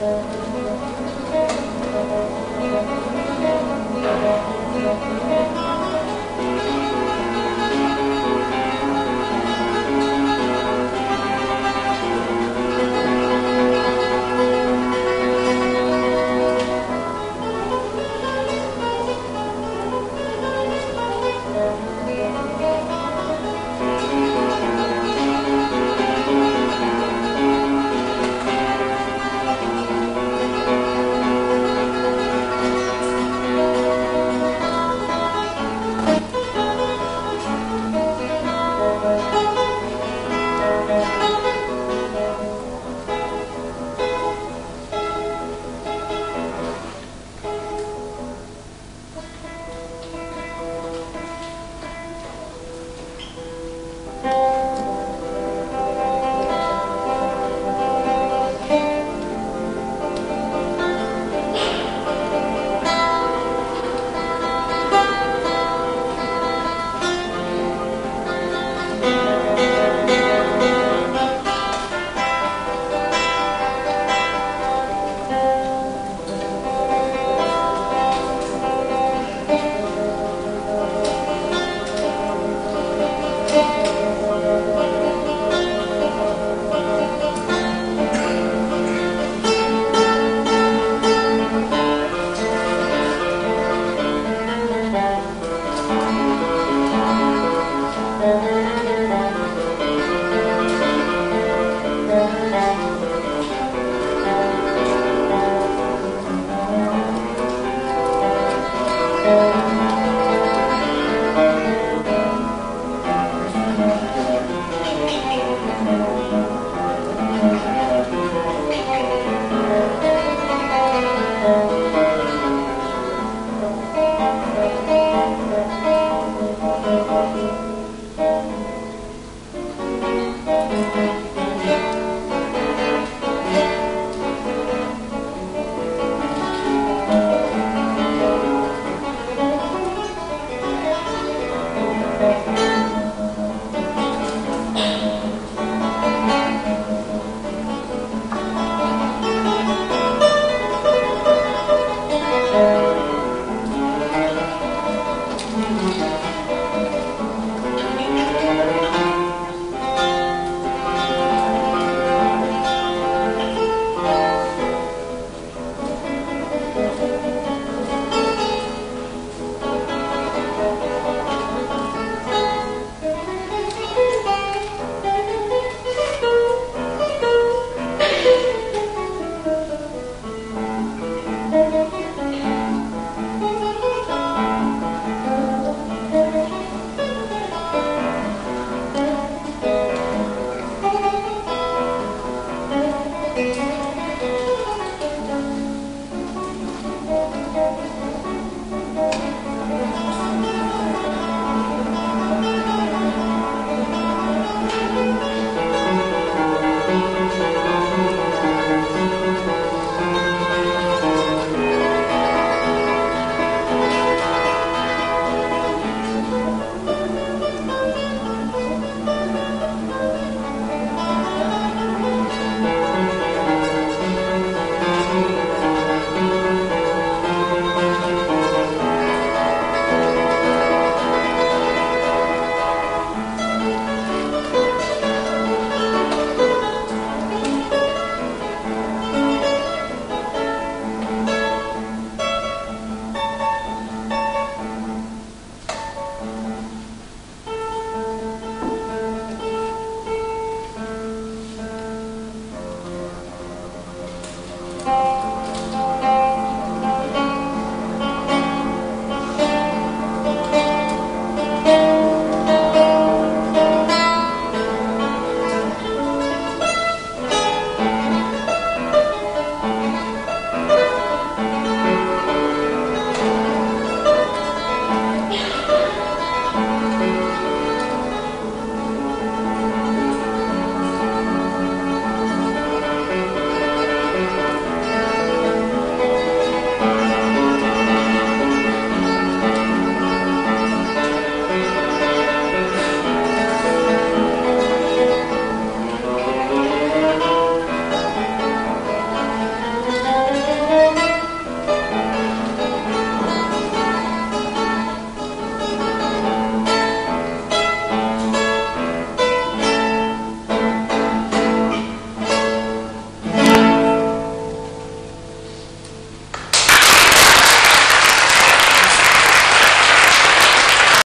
Música